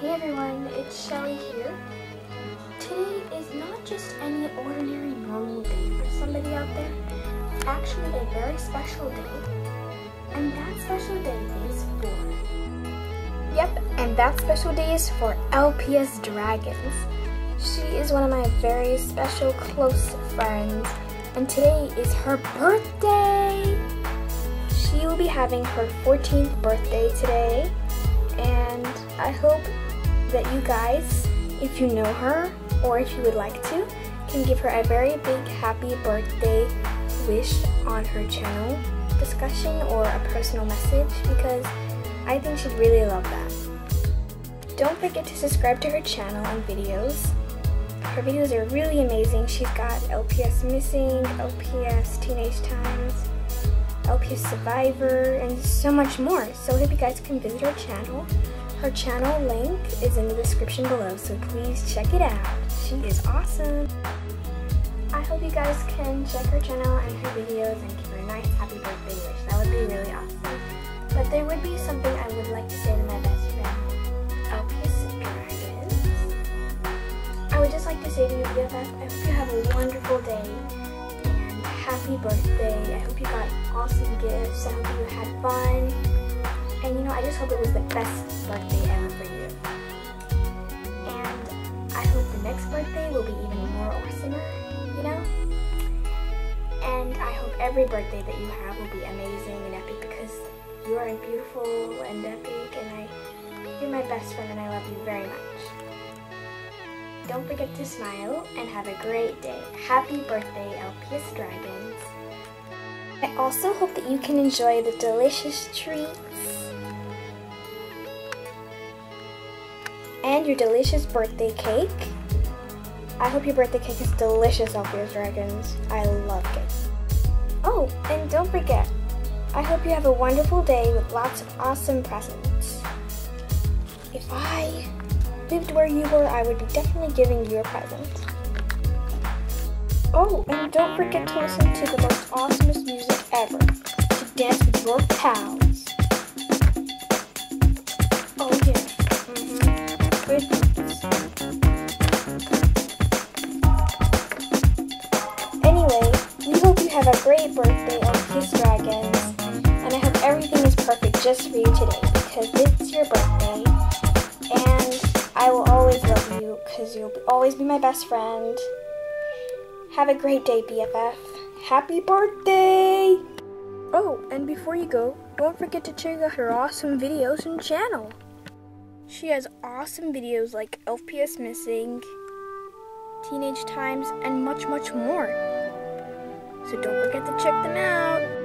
Hey everyone, it's Shelly here. Today is not just any ordinary normal day for somebody out there. It's actually a very special day. And that special day is for... Yep, and that special day is for LPS Dragons. She is one of my very special close friends. And today is her birthday! She will be having her 14th birthday today. And I hope that you guys, if you know her or if you would like to, can give her a very big happy birthday wish on her channel discussion or a personal message because I think she'd really love that. Don't forget to subscribe to her channel and videos. Her videos are really amazing. She's got LPS Missing, LPS Teenage Times, LPS Survivor, and so much more. So I hope you guys can visit her channel. Her channel link is in the description below, so please check it out. She is awesome. I hope you guys can check her channel and her videos and give her a nice happy birthday wish. That would be really awesome. But there would be something I would like to say to my best friend, LPS Dragons. I would just like to say to you, BFF, I hope you have a wonderful day and happy birthday. I hope you got awesome gifts. I hope you had fun. And you know, I just hope it was the best birthday ever for you. And I hope the next birthday will be even more awesomer, you know? And I hope every birthday that you have will be amazing and epic because you are beautiful and epic and I you're my best friend and I love you very much. Don't forget to smile and have a great day. Happy birthday, LPS Dragons. I also hope that you can enjoy the delicious treats and your delicious birthday cake. I hope your birthday cake is delicious, LPS Dragons. I love cake. Oh, and don't forget, I hope you have a wonderful day with lots of awesome presents. If I lived where you were, I would be definitely giving you a present. Oh, and don't forget to listen to the most awesomest music ever to dance with your pals. Beats. Anyway, we hope you have a great birthday on Peace Dragons, and I hope everything is perfect just for you today because it's your birthday, and I will always love you because you'll always be my best friend. Have a great day, BFF. Happy birthday! Oh, and before you go, don't forget to check out her awesome videos and channel. She has awesome videos like LPS Missing, Teenage Times, and much, much more. So don't forget to check them out.